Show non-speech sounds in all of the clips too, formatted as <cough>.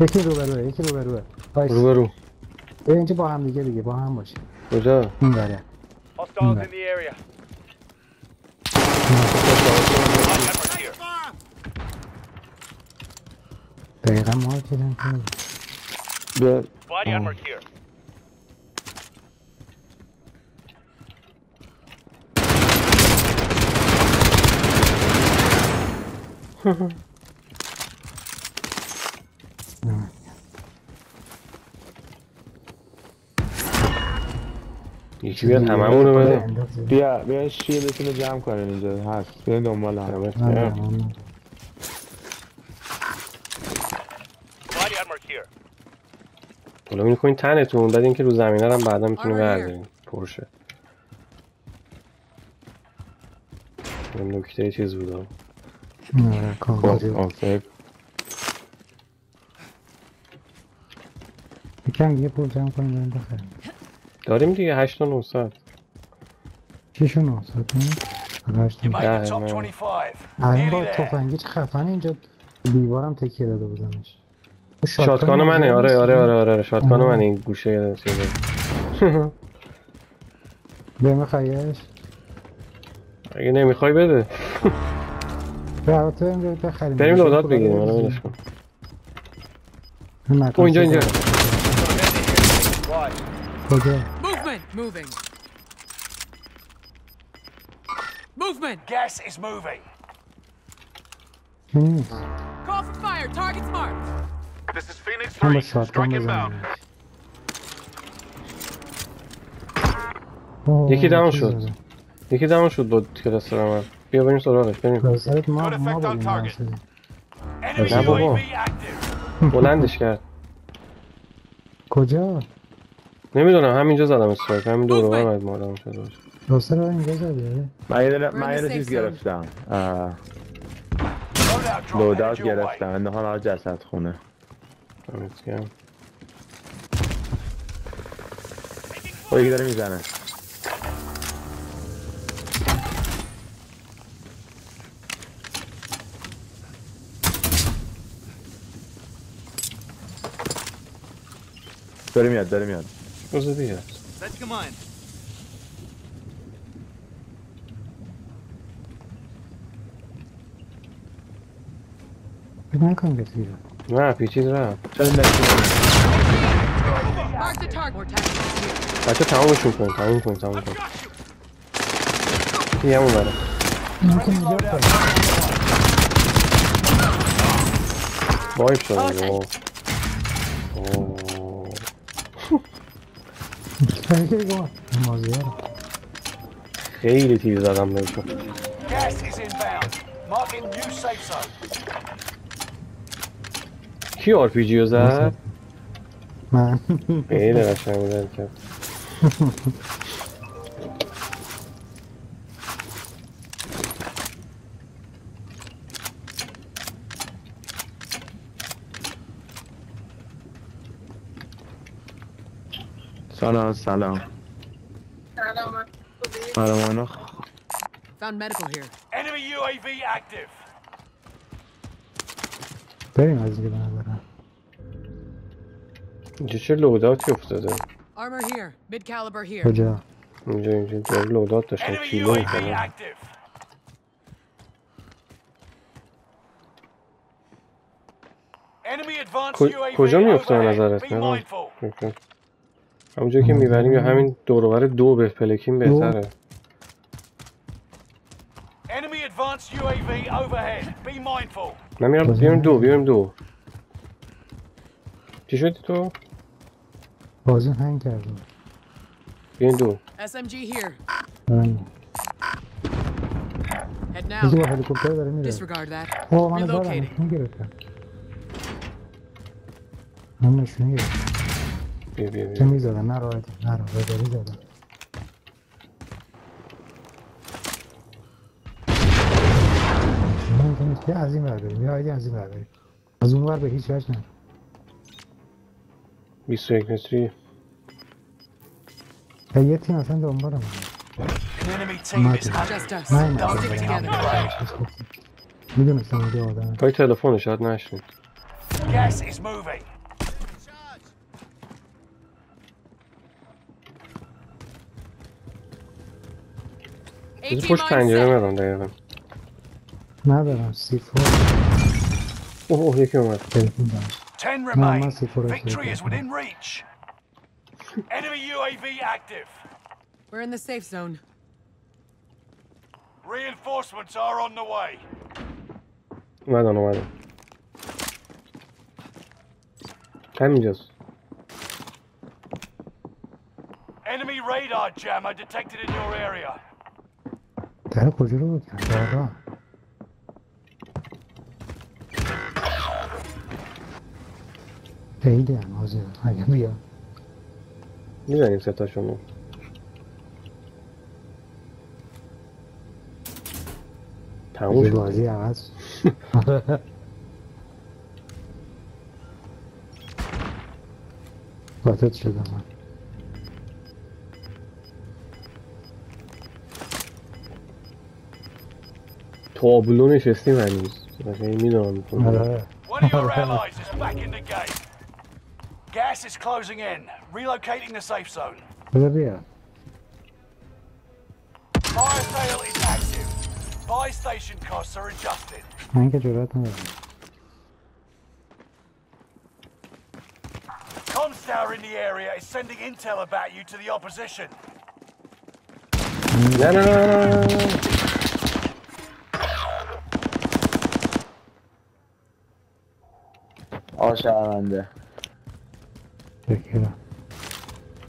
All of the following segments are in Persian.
یکی رو بروه یکی رو بروه وایس رو برو بیا اینجا با هم دیگه دیگه با هم باشیم کجا این بره Hostiles Hmm. in the area. Light armor here. دقیقا ما که داریم کنیم. بیا Body Oh. armor here. یکی بیاد هممون رو بده. بیا بیا شیلتون رو جمع کنین اینجا هست بیا دنبال هم دمت نه، نه، گرم. نه، نه. Body armor here. حالا می‌کنین تنتون بعد اینکه رو زمینه هم بعدا می‌تونی Armor here. بردارین پرشه این نکته چیز بود آره، خب کاغذی. آسف یکم دیگه پول جمع کنیم بریم بخریم داریم دیگه 8 تا 900 چیشون آساد هشت You made Yeah, the top man. 25. الان با چه خفن اینجا دیوارم تکیه داده بودمش. شاتگان منه. آره نیست؟ آره آره آره شاتگان. منه. این گوشه چیزه <laughs> بریم بخریش اگه نمی‌خوای بده. <laughs> بریم لودات بگیریم. بزنیم. ولش کن. او اینجا. اینجا. کجا! Moving! Movement! Gas is moving. کی نیست Call for fire! Target's marked! This is Phoenix هم با 3. شاتگان Strike inbound. بزنیم اوه، یکی داون چیز شد. داده. یکی دمون شد با کلاستر من بیا بریم سراغش بریم کلاسترت ما Good ما effect on بودیم target. درسته. Enemy نه بابا. UAV active. بلندش کرد کجا نمی‌دونم همینجا زدم استرایک. همین دور رو باید مالم شده باشه. کلاستر رو اینجا زدی من یه من safe چیز. گرفتم. لودات. گرفتم. انداختم برای جسد خونه. او یکی داره می‌زنه. داره میاد داره میاد. Cosa días. Let's come on. Neden kavga ediyor? Ha, PC'dir ha. Sen de. Kaça tamam uçun koyun, tamam koyun, tamam koyun. Yiyem onları. Vay bir şey oldu. Oo. Oo. خیلی تیز زدم بهشون. کی آر پی جی رو زد؟ من خیلی قشنگ بود کرد سلام سلام سلام Found medical here. Enemy UAV active. بریم از اینجا به نظرم اینجا چه لوداتی افتاده Armor here. Mid caliber here. کجا اینجا اینجا جای لودات داشتن Enemy کیلو UAV می‌کنه active. Enemy advanced کو- UAV کجا میفته به overhead. نظرت Be mindful. همونجا که می‌بریم یا همین دوروبر دو به پلکین بهتره Enemy advanced UAV overhead. Be mindful. من میرم کجا؟ بیاریم دو بیاریم دو چی شدی تو؟ بازی هنگ کرده بیاریم دو SMG here. دارم Head یکی now. با هلیکوپتر داره میره. اوه من دارم Relocating. نشون گرفتم من نشونه گرفتم بیا بیا چه بیا نه راحتی داری زدم من کنید که از این برداریم یا آیدی از این برداریم از اون ور به هیچ وجه نه 21 متری یه تیم اصلا دنبال من An enemy team is hunting. Just us. نه این Let's stick اصلا together. می‌دونستم اونجا آدم پای تلفن شاید نشنید Bizi boş pencere ver onda ya ben. Lan? C4. Oh oh yakıyorum artık telefonda. Normal C4 Victory is within reach. Enemy UAV active. We're in the safe zone. Reinforcements are on the way. Nereden o nereden? Kaymıyacağız. Enemy radar jammer detected in your area. کجا رو بیا. می‌زنیم ستاشونو تموم اگه شد. بازی عوض باتت شدم من تابلو نشستیم هنوز قشنگ میدونم میکنم آره One of your allies <laughs> is back in the game. Gas is closing in. Relocating the safe zone. بذار بیا Fire sale is active. Buy station costs are adjusted. من که جرات ندارم Comstar in the area is sending intel about you to the opposition. نه نه نه نه نه نه. آ شرمنده بگیرم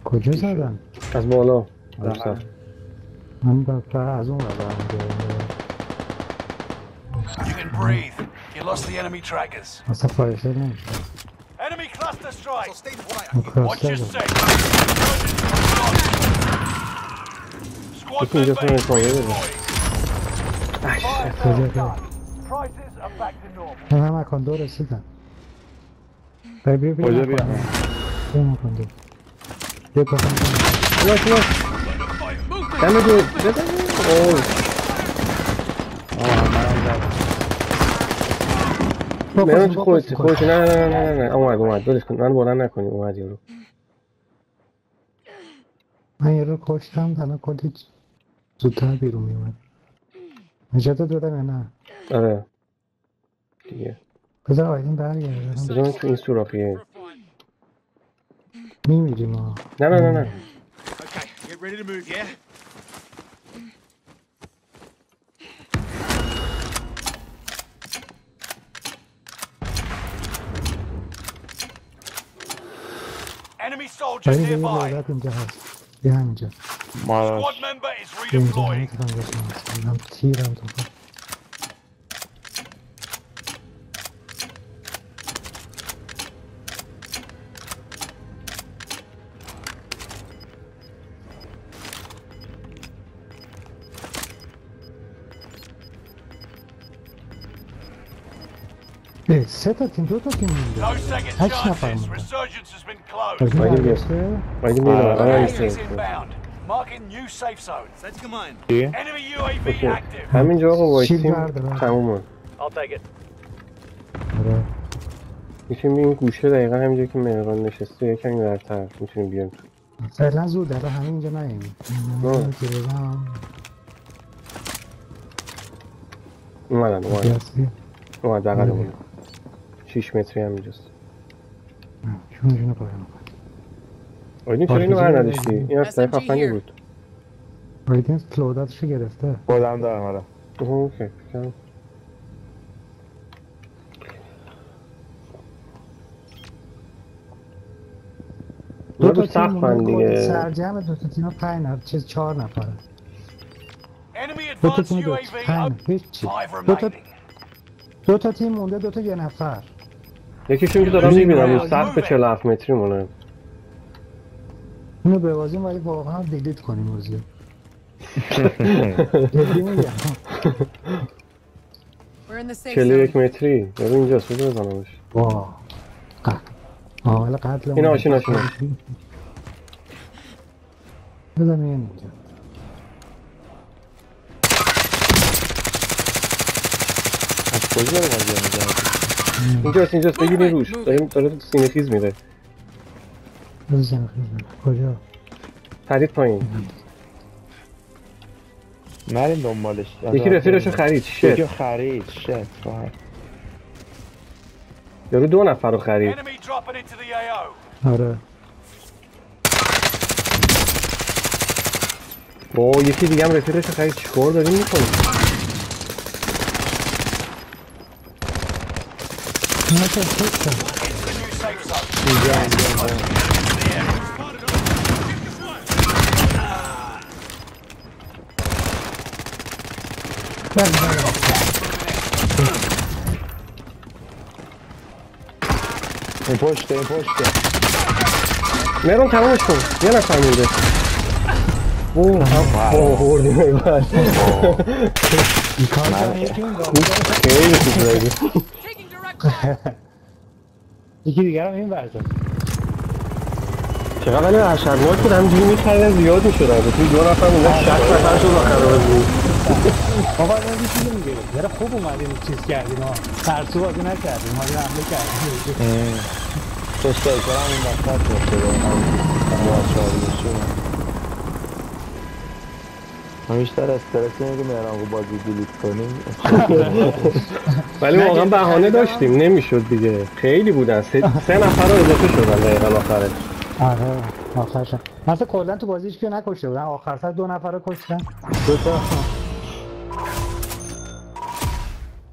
کجا زدن از بالا از سر. من دفعه از اون رو برم گرم You can breathe. You lost the enemy trackers. اصلا فایشه نمیشه Enemy cluster strike. اون Watch your کراسه six. Squad Looking just member around the corner, is isn't it? redeploying. Fire کجا sale که done. Prices are back to normal. دو بیا دو. باش باش دم دو بزن اوه آه منم زدم با نه خودت- تو با خودت خودت نه نه نه نه نه اومد اومد دلش کن من بلند نکنی اومد یارو من یه رو کشتم تنها کلی زودتر بیرون میومد نجات دادم یا نه آره دیگه بذار آیدین برگرده بذار من تو این سوراخیه میمیریم ها نه نه نه نه Okay, get ready to move, yeah? Enemy soldiers آیدین یه nearby. لولت اینجا هست بیا همینجا ماراش Squad member is بیا اینجا redeploying. نمی‌تونم بشنم من تیرم تو اه، سه تا تیم دو تا تیم مونده هشت نفر. مونده بیا. برگشته باید می‌دونم آره. ایسته. همینجا آقا وایسیم. تمومه. آره می‌تونیم این گوشه دقیقا همینجا که مهران نشسته یکم این ورتر می‌تونیم بیایم تو فعلا زود داره همینجا نیم. اومدن اومدن اومد بغلمون 6 متری همینجاست شون جونو پایم آیدین چرا اینو آرپیجی بر رو نداشتی؟ بگیر. این از طریق here. بود رایدینز کلوداتشو گرفته خودم دارم آره اوه اوکی فکرم. دو تا سخت کل دیگه سرجمع دو تا تیم پنج نفر چیز چهار نفره دو تا تیم دو پنج Five دو تا. دو تا تیم مونده دو تا یه نفر یکیشون که دارم می‌بینم ground. سقف Moving. 47 متری مونه اینو ببازیم ولی واقعا دیلیت کنیم بازی 41 zone. متری یارو اینجاست بذار بزنمش وا قتل عامل قتل این آشین، آشین. بزن این اینجا از کجا می‌زنه؟ اینجاست اینجاست بگیرین روش. داریم داره سینه خیز میره بزن. خیلی. کجا؟ پرید پایین. نریم دنبالش. یکی رفیقشو خرید. شت. یکی رو خرید. شت. یارو دو نفر رو خرید. آره. او یکی دیگه هم رفیقشو خرید. چیکار داریم می‌کنیم؟ نه که خوب Into the new safe zone. این پشته این پشته مهران تمامش کن یه نفر مونده اوه هم اوه بردیم ایول این کار کردن یکی اون خوب خیلی خوب زدی Taking direct fire. <laughs> یکی دیگر هم این ورزن چقدر ولی وحشتناک بود. همینجوری می‌کردن زیاد می‌شدن توی دو نفر مونده شک نفر شد آخر بازی آقا این یه چیزی میگه. یاره خوب اومدیم چیز کردیم. ها ترسو بازی نکردیم. اومدیم حمله کردیم. تو هم این وقت من بیشتر استرس اینه که مهران بازی دیلیت کنیم. <laughs> ولی واقعا بهانه داشتیم. نمی‌شد دیگه. خیلی بودن. سه, سه نفر رو اضافه شدن دقیقا آخرش. آره آخرش. مثلا کلا تو بازی هیچ کیو نکشته بودن. آخر سر دو نفر رو کشتن. دو تا.